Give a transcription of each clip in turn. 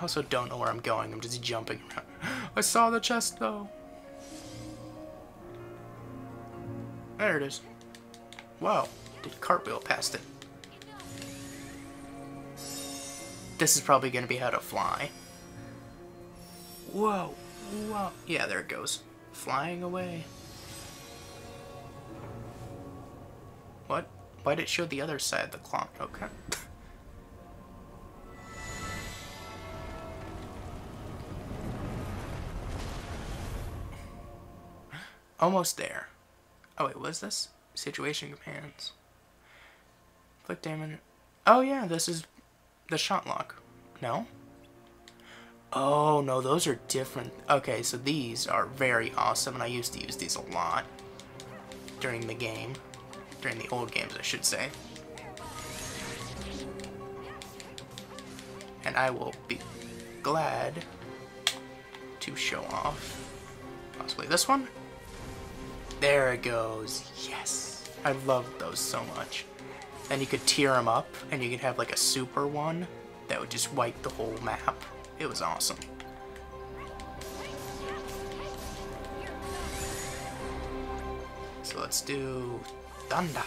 I also don't know where I'm going. I'm just jumping around. I saw the chest, though. There it is. Wow. Did cartwheel past it. This is probably going to be how to fly. Whoa. Whoa. Yeah, there it goes. Flying away. What? Why did it show the other side of the clock? Okay. Almost there. Oh wait, what is this? Situation commands. Click damage. Oh yeah, this is the shot lock. No? Oh no, those are different. Okay, so these are very awesome, and I used to use these a lot during the game. During the old games, I should say. And I will be glad to show off possibly this one. There it goes. Yes. I love those so much. And you could tier them up, and you could have like a super one that would just wipe the whole map. It was awesome. So let's do Thunder.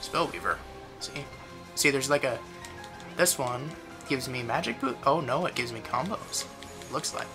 Spellweaver. See? See, there's like a... This one gives me magic boot. Oh no, it gives me combos. Looks like.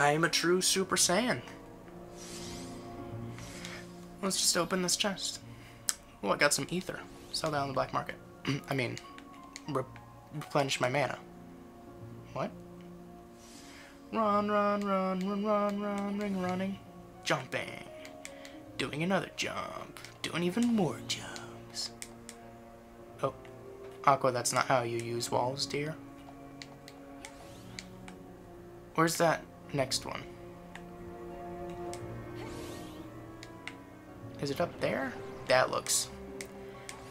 I am a true Super Saiyan. Let's just open this chest. Oh, I got some ether. Sell that on the black market. I mean, re replenish my mana. What? Run, run, run, run, run, run, ring, running. Jumping. Doing another jump. Doing even more jumps. Oh. Aqua, that's not how you use walls, dear. Where's that next one. Is it up there? That looks...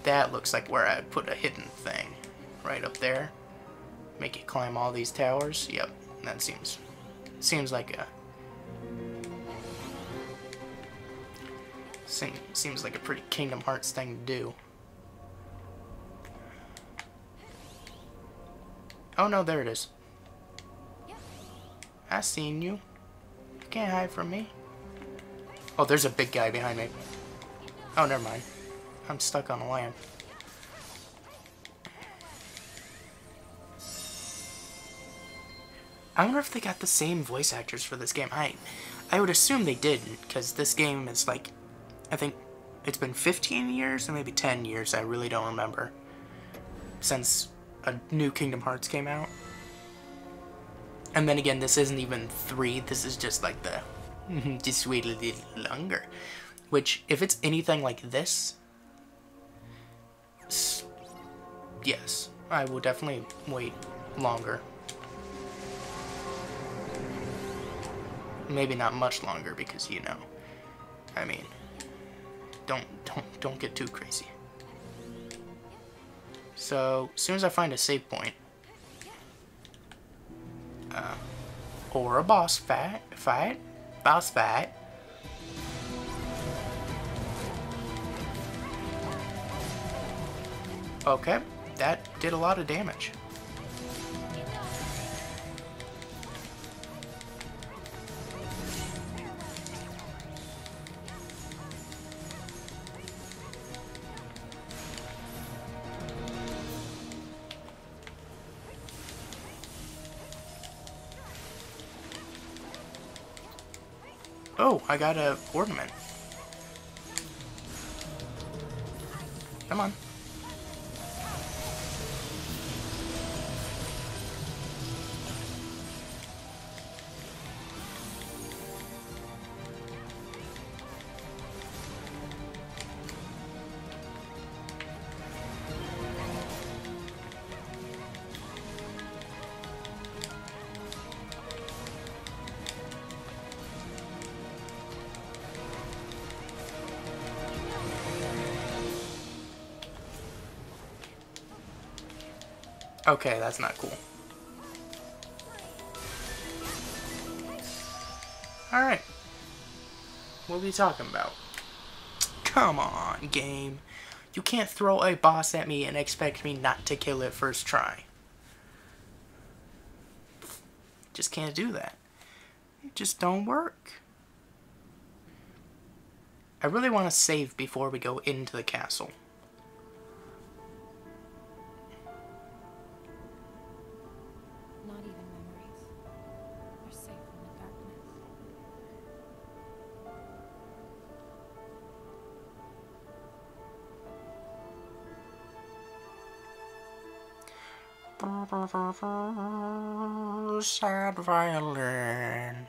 That looks like where I'd put a hidden thing. Right up there. Make it climb all these towers. Yep, that seems... Seems like a... Seems like a pretty Kingdom Hearts thing to do. Oh no, there it is. I seen you. You can't hide from me. Oh, there's a big guy behind me. Oh, never mind. I'm stuck on a lamp. I wonder if they got the same voice actors for this game. I, I would assume they didn't, because this game is like, I think it's been 15 years or maybe 10 years. I really don't remember since a new Kingdom Hearts came out. And then again, this isn't even three. This is just like the just wait a little longer. Which, if it's anything like this, yes, I will definitely wait longer. Maybe not much longer because you know, I mean, don't don't don't get too crazy. So, as soon as I find a save point, uh, or a boss fight, fight, boss fight. Okay, that did a lot of damage. Oh, I got a ornament. Come on. Okay, that's not cool. Alright. What are we talking about? Come on, game. You can't throw a boss at me and expect me not to kill it first try. Just can't do that. It just don't work. I really want to save before we go into the castle. Sad violin.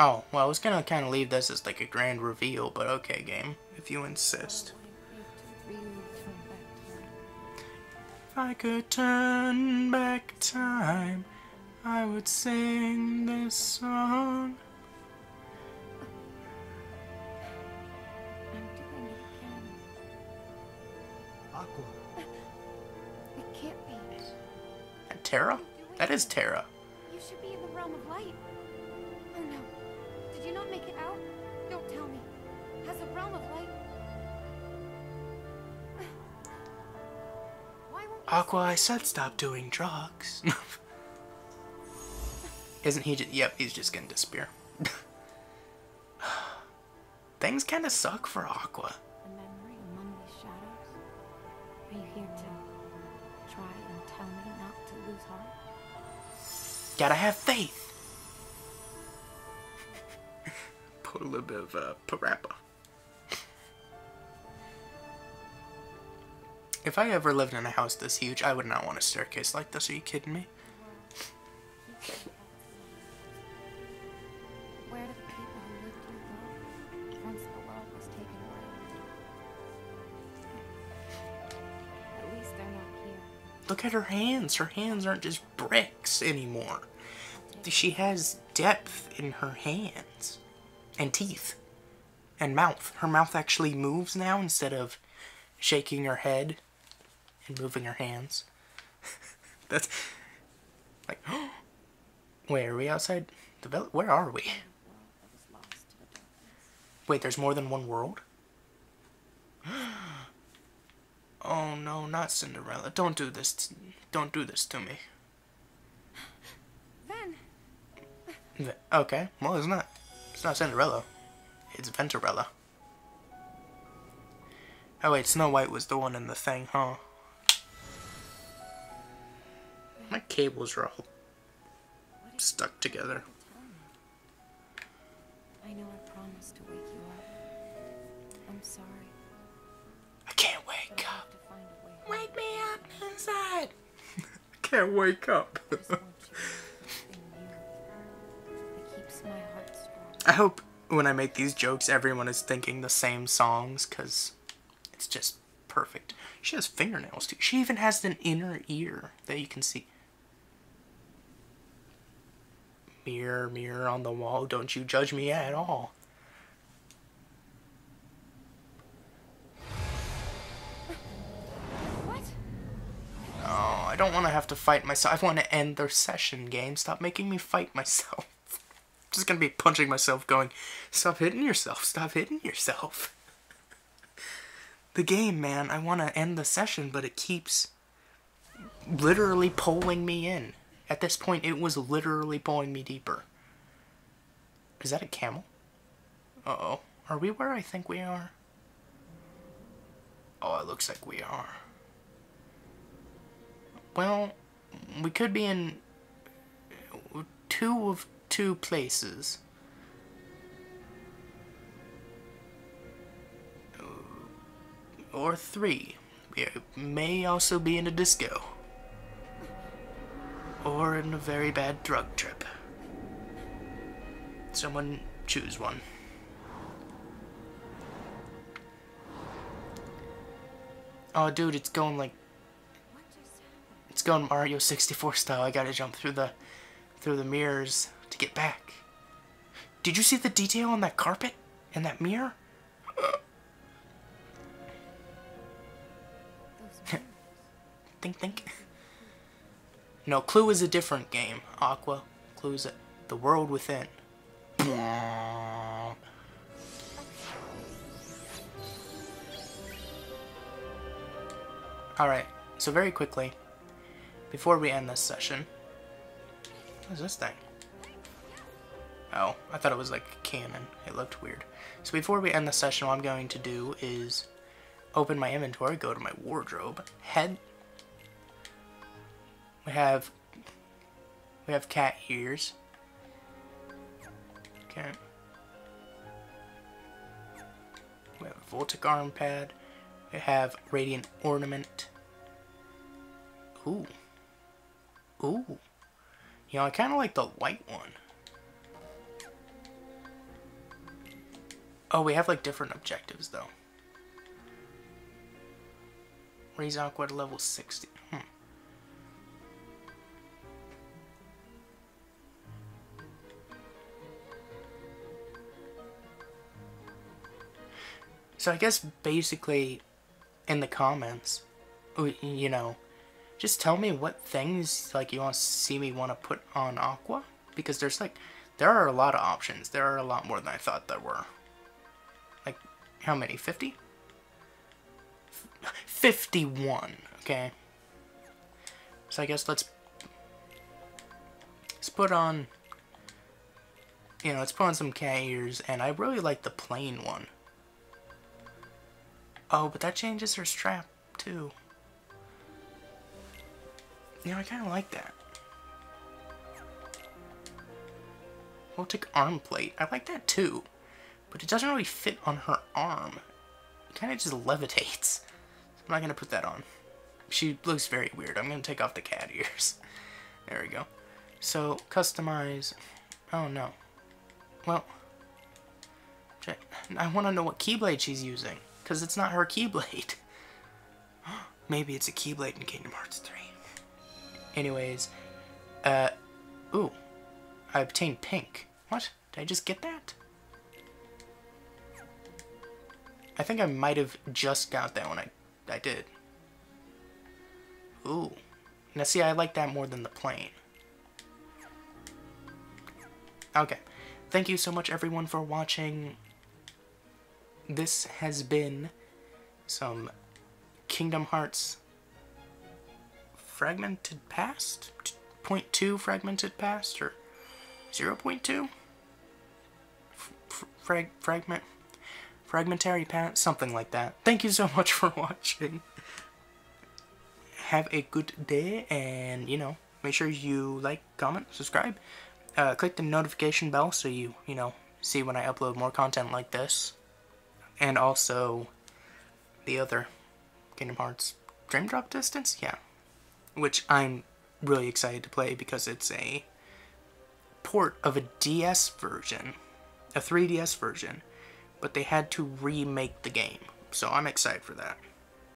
Oh, well, I was gonna kind of leave this as like a grand reveal, but okay, game, if you insist. If I could turn back time, If I could turn back time, I would sing this song. Aqua, It can't be. Terra? That is Terra. You should be in the realm of light. Oh no. Did you not make it out? Don't tell me. Has the realm of light. Why won't you Aqua, I said stop doing drugs. Isn't he just. Yep, he's just gonna disappear. Things kind of suck for Aqua. Gotta have faith. Put a little bit of uh, parappa. If I ever lived in a house this huge, I would not want a staircase like this. Are you kidding me? Look at her hands. Her hands aren't just bricks anymore. She has depth in her hands and teeth and mouth. Her mouth actually moves now instead of shaking her head and moving her hands. That's like, wait, are we outside the village? Where are we? A world that was lost to the darkness. Wait, there's more than one world? oh no, not Cinderella. Don't do this. t- Don't do this to me. Then, V- Okay, well, it's not. It's not Cinderella. It's Venturella. Oh wait, Snow White was the one in the thing, huh? My cables are all stuck together. you tell me? I know I promised to wake you up. I'm sorry. Wake me up inside. Can't wake up. I just want you in you. It keeps my heart strong. I hope when I make these jokes, everyone is thinking the same songs, because it's just perfect. She has fingernails too. She even has an inner ear that you can see. Mirror, mirror on the wall, don't you judge me at all. Don't want to have to fight myself. I want to end their session, game. Stop making me fight myself. just gonna be punching myself, going, Stop hitting yourself. Stop hitting yourself. the game, man, I want to end the session, but it keeps literally pulling me in. At this point, it was literally pulling me deeper. Is that a camel? Uh oh. Are we where I think we are? Oh, it looks like we are. Well, we could be in two of two places. Or three. We may also be in a disco. Or in a very bad drug trip. Someone choose one. Oh, dude, it's going like going Mario 64 style. I gotta jump through the through the mirrors to get back. Did you see the detail on that carpet and that mirror? Think, think. No, Clue is a different game. Aqua. Clue is a, the world within. Alright, so very quickly, before we end this session, what is this thing? Oh, I thought it was like a cannon. It looked weird. So before we end the session, what I'm going to do is open my inventory, go to my wardrobe, head. We have we have cat ears. Okay. We have a Voltic arm pad. We have Radiant Ornament. Ooh. Ooh. You know, I kind of like the white one. Oh, we have like different objectives though. Raise Aqua to level 60. Hmm. So I guess basically in the comments, you know, just tell me what things like you want to see me want to put on Aqua because there's like there are a lot of options. There are a lot more than I thought there were. Like how many? 50? 51, okay. So I guess let's let's put on you know, let's put on some cat ears and I really like the plain one. Oh, but that changes her strap, too. You know, I kind of like that. Take arm plate. I like that, too. But it doesn't really fit on her arm. It kind of just levitates. I'm not going to put that on. She looks very weird. I'm going to take off the cat ears. There we go. So, customize. Oh, no. Well, I want to know what Keyblade she's using because it's not her Keyblade. Maybe it's a Keyblade in Kingdom Hearts 3. Anyways, uh, ooh, I obtained pink. What? Did I just get that? I think I might have just got that when I, I did. Ooh. Now see, I like that more than the plain. Okay. Thank you so much everyone for watching this has been some Kingdom Hearts fragmented past? 0.2 fragmented past? Or 0.2? Frag fragment fragmentary past? Something like that. Thank you so much for watching. Have a good day and, you know, make sure you like, comment, subscribe. Uh, click the notification bell so you, you know, see when I upload more content like this and also the other Kingdom Hearts Dream Drop Distance, yeah, which I'm really excited to play because it's a port of a DS version, a 3DS version, but they had to remake the game, so I'm excited for that.